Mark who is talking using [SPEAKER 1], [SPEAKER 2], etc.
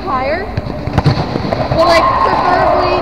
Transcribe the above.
[SPEAKER 1] higher, but like preferably